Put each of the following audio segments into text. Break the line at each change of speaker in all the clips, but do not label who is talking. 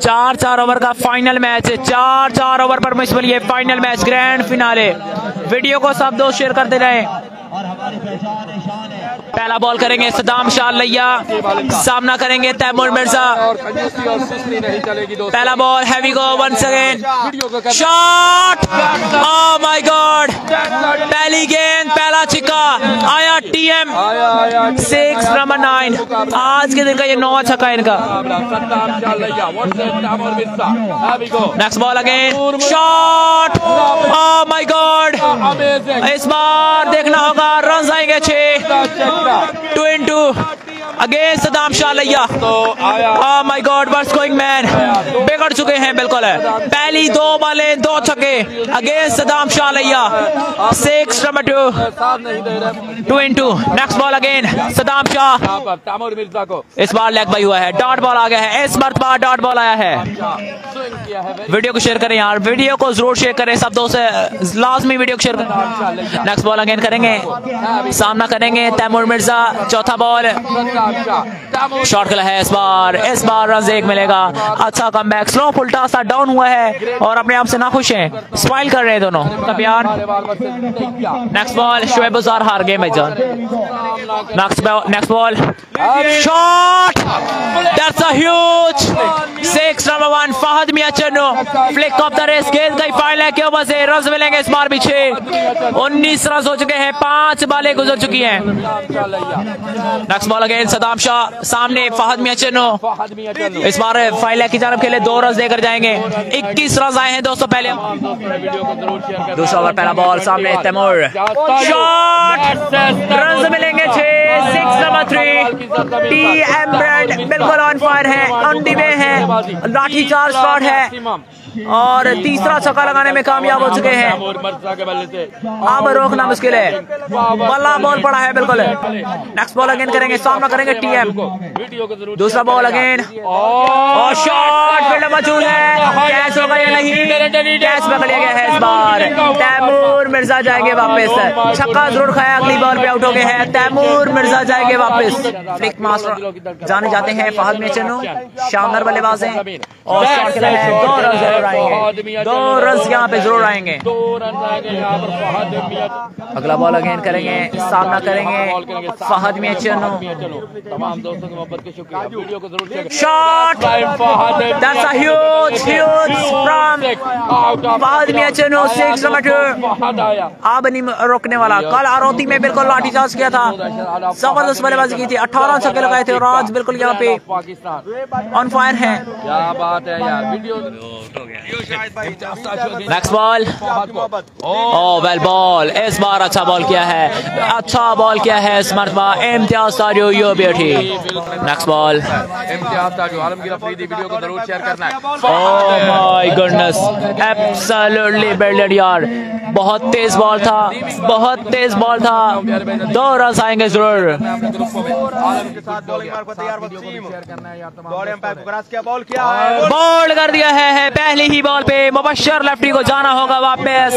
चार चार ओवर का फाइनल मैच है चार चार ओवर पर मुश्किल ये final match grand finale video को सब दोस्त शेयर करते रहे। पहला बॉल करेंगे सदाम शाह लैया सामना करेंगे तैमूर मिर्ज़ा। पहला ball heavy go one again shot my god पहली गेंद, पहला छिक्का। आया टीएम सिक्स नंबर नाइन आज के दिन का ये नौवा छक्का इनका। Next ball again shot my god इस बार देखना होगा रन आएँगे छह। Two in two again Saddam Shah लैया my god worse going man बिगड़ चुके हैं बिल्कुल है। पहली दो बालें दो छक्के अगेन सदाम शाह लैया six number two two in two next ball again Saddam Shah इस बार लेग बाई हुआ है। डॉट बॉल आ गया है। इस मरतबा डॉट बॉल आया है।
है
वीडियो को शेयर करें यार। वीडियो को ज़रूर शेयर करें। सब दोस्त लाजमी वीडियो को शेयर करें। नेक्स्ट बॉल अगेन करेंगे। सामना करेंगे तैमूर मिर्ज़ा। चौथा बॉल शॉट खेला है इस बार। इस बार रन एक मिलेगा। अच्छा कम बैक स्लो फुलटा सा डाउन हुआ है और अपने आप से ना खुश हैं। स्माइल कर रहे हैं दोनों। यार। नेक्स्ट बॉल शुएब बुजार हार गए भाईजान next next ball shot that's a huge six number one Fahad Mian Channu flick off the race गेंद गई फाइनल के ऊपर से रन मिलेंगे इस बार पीछे। छह उन्नीस रन हो चुके हैं, पाँच बालें गुजर चुकी हैं। Next ball again Saddam Shah सामने फहद मियाँ चन्नू इस बार फ़ाइल की जानब खेले दो रन देकर जाएँगे। 21 रन आए हैं दोस्तों पहले। दूसरा ओवर पहला बॉल सामने तैमूर। रन मिलेंगे छह six number three T M brand बिल्कुल ऑन फायर है ऑन दी वे है लाठी चार्ज शॉट है। और तीसरा छक्का लगाने में कामयाब हो चुके हैं। अब रोकना मुश्किल है। बल्ला बॉल पड़ा है बिल्कुल। नेक्स्ट बॉल अगेन करेंगे, सामना करेंगे टीएम। दूसरा बॉल अगेन और शॉट फ़ील्ड मौजूद है। कैच होगा या नहीं। कैच पकड़ गया है इस बार। तैमूर मिर्ज़ा जाएँगे वापस। छक्का ज़रूर खाया अगली बॉल पे आउट हो गए हैं। तैमूर मिर्ज़ा जाएँगे वापस। फ्लिक मास्टर जाने जाते हैं फहद में चनो शानदार बल्लेबाज हैं। और शॉट है दो रन ज़रूर आएँगे। दो रन यहाँ पे ज़रूर आएँगे।
दो रन आएँगे यहाँ पर फहद मियाँ
अगला बॉल अगेन करेंगे। सामना करेंगे। फहद में चनो
चलो तमाम दोस्तों की मोहब्बत के शुक्रिया। वीडियो को ज़रूर
shot That's a huge, huge from Fahad Mian Channu six number अब नहीं रोकने वाला। कल आरोती में बिल्कुल लाठीचार्ज किया था। ज़बरदस्त बल्लेबाजी की थी। अठारह छक्के लगाए थे और आज बिल्कुल यहाँ पे
पाकिस्तान।
ऑन फायर है।
क्या बात है यार। Video
next ball oh well ball इस बार अच्छा बॉल किया है। अच्छा बॉल किया है इस मरतबा इम्तियाज़ सारियो बेटी नेक्स्ट बॉल बहुत तेज बॉल था. बहुत तेज बॉल था. दो रन आएँगे ज़रूर. बॉल कर दिया है पहली ही बॉल पे. मुबशर लेफ्टी को जाना होगा वापस.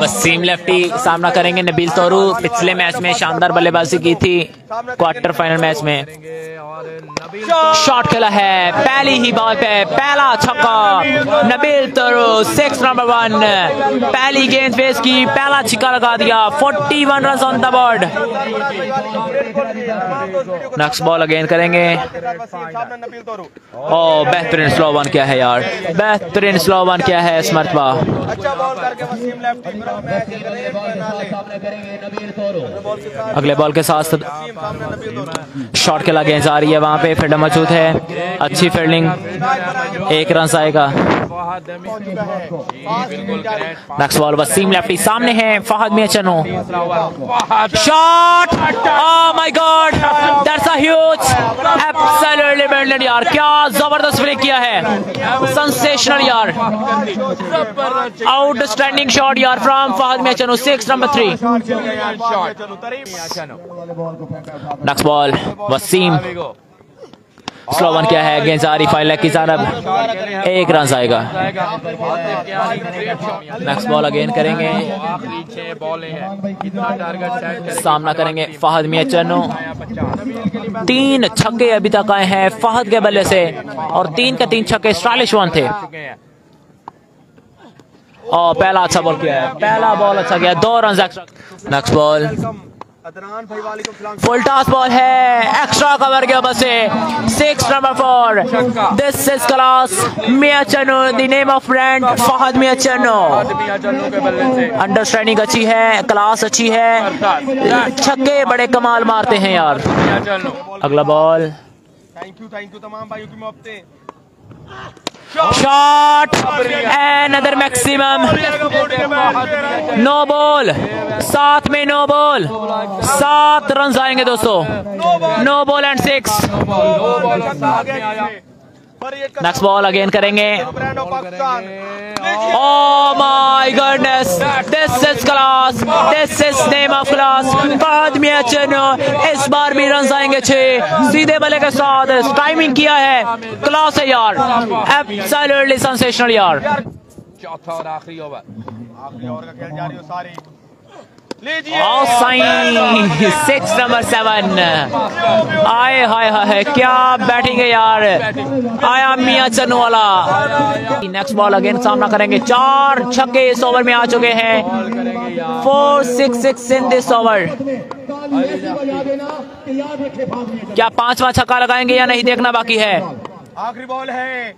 वसीम लेफ्टी सामना करेंगे नबील तोरू। पिछले मैच में शानदार बल्लेबाजी की थी। क्वार्टर फाइनल मैच में शॉट खेला है पहली ही बॉल पे पहला छक्का। नबील तोरू सिक्स नंबर वन पहली गेंद फेस की पहला छिक्का लगा दिया। 41 run on the board next ball again करेंगे। ओ बेहतरीन स्लो वन क्या है यार। बेहतरीन स्लो वन क्या है इस मरतबा अगले बॉल के साथ शॉट खेला गेंद जा रही है वहाँ पे फील्डर मौजूद है। अच्छी फील्डिंग एक रन आएगा। नेक्स्ट बॉल वसीम लेफ्टी सामने है, Fahad Mian Channu. Shot my god huge absolutely यार। क्या ज़बरदस्त ब्रेक किया है। सेंसेशनल यार। आउटस्टैंडिंग शॉट यार from Fahad Mian Channu six number three next ball Wasim slow one क्या है गेंद आ रही फ़ाइल की जानब एक रन आएगा नेक्स्ट बॉल अगेन करेंगे सामना करेंगे फहद मियाँ चन्नू तीन छक्के अभी तक आए हैं फहद के बल्ले से और तीन के तीन छक्के स्टाइलिश वन थे और पहला अच्छा बॉल किया है पहला बॉल अच्छा गया दो रन नेक्स्ट बॉल
अदनान भाई वालेकुम
फुल टॉस बॉल है। एक्स्ट्रा कवर के ऊपर से। Six number four this is class Mian Channu the name of brand Fahad Mian
से।
अंडरस्टैंडिंग अच्छी है क्लास अच्छी है। छक्के बड़े कमाल मारते हैं यार। अगला ball
thank you thank you तमाम भाइयों की Mohabbatein.
Shot another maximum no ball सात में नो बॉल सात रन आएँगे दोस्तों. No ball and six next ball again करेंगे। Oh my goodness! This is class. This is name of class. मियाँ चन्नू इस बार भी रन आएँगे छह सीधे बल्ले के साथ टाइमिंग किया है। क्लास है यार। एब्सोल्युटली सेंसेशनल यार।
चौथा और आखिरी ओवर
आखिरी ओवर का खेल जारी हो सारी।
और साइन सिक्स नंबर सेवन आए हाय हाय क्या बैटिंग है यार आया मियाँ चन्नू वाला नेक्स्ट बॉल अगेन सामना करेंगे। चार छक्के इस ओवर में आ चुके हैं। Four six six in this over क्या पांचवा छक्का लगाएँगे या नहीं देखना बाकी है।
आखिरी बॉल है।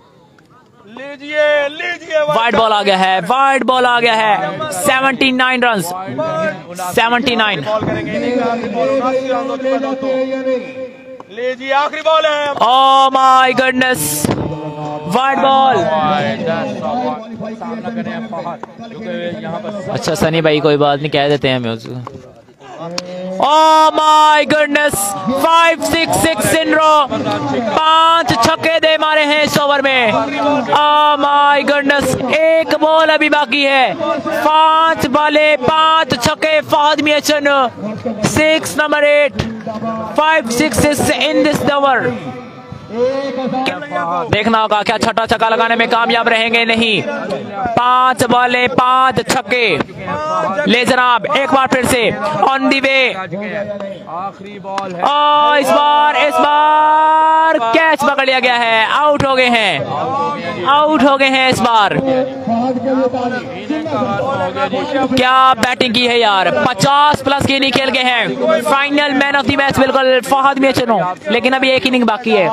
लीजिए लीजिए
वाइट बॉल आ गया है वाइट बॉल आ गया है। 79 रन 79
बॉल करेंगे इनिंग का आखिरी बॉल उनासी रन हो नाइन लीजिए आखिरी बॉल है।
Oh my goodness white ball अच्छा सनी भाई कोई बात नहीं कह देते हैं हमें। उसको ओ my goodness five six six in row पाँच छक्के दे मारे हैं इस ओवर में. Oh माय गुडनेस एक बॉल अभी बाकी है. पाँच बाले पाँच छक्के Fahad मियाचन six number eight five six in this over देखना होगा क्या छठा छक्का लगाने में कामयाब रहेंगे नहीं। पाँच बॉले पाँच छक्के। ले जनाब एक बार फिर से। ऑन दी वे
आखिरी बॉल है।
और इस बार इस बार कैच पकड़ लिया गया है। आउट हो गए हैं। आउट हो गए हैं इस बार। क्या बैटिंग की है यार? 50 प्लस की इनिंग खेल गए हैं। Final man of the match बिल्कुल, फहद में चलो। लेकिन अभी एक इनिंग बाकी है।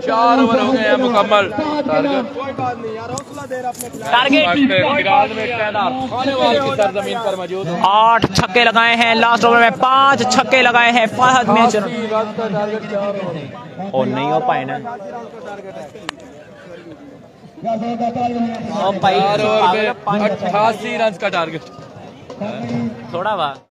चार ओवर हो गए हैं मुकम्मल टारगेट
आठ छक्के लगाए हैं लास्ट ओवर में पाँच छक्के लगाए हैं, फहद में चलो।
रन का टारगेट चार ओवर
और नहीं हो पाए ना।
में अट्ठासी रन का टारगेट
थोड़ा बात।